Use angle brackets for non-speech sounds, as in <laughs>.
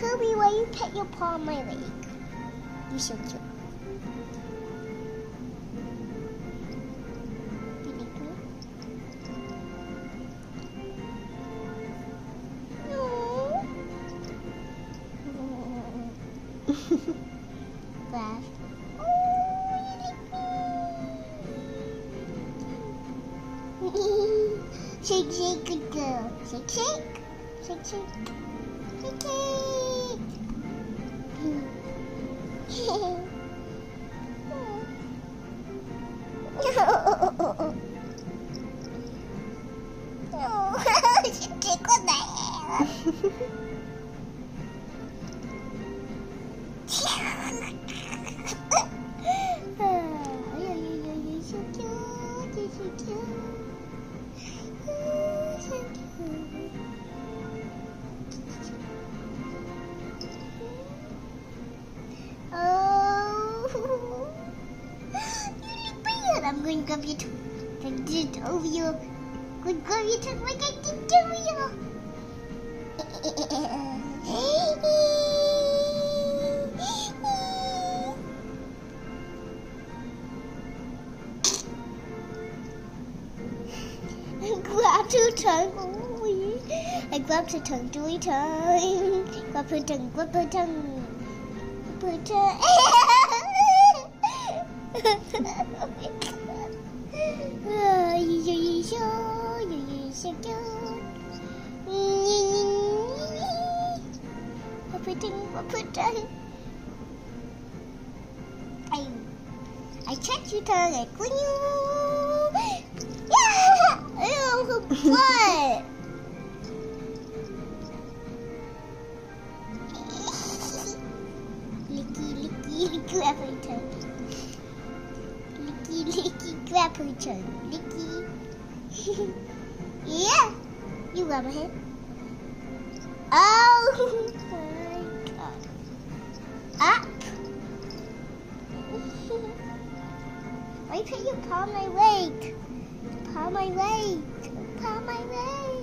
Kirby, why you pet your paw on my leg? You're so cute. You like me? Aw. <laughs> Laugh. Oh, <laughs> shake, shake, good girl. Shake, shake. Shake, shake. Shake, shake. 違うな。Grab your toe. I did it over you. Going to grab your toe like I did over you. I grabbed her tongue. I grabbed her tongue. It tongue. Grab her tongue. Grab her tongue. Grab her tongue. Her tongue. Grab her tongue. I, I touch your tongue. I clean you. Yeah! Ew, what? <laughs> licky, licky, grab her tongue. Licky, licky, grab her tongue. Licky. <laughs> yeah! You grab her head. Oh. <laughs> Up! Why put your paw on my leg? Paw my leg. Paw my leg.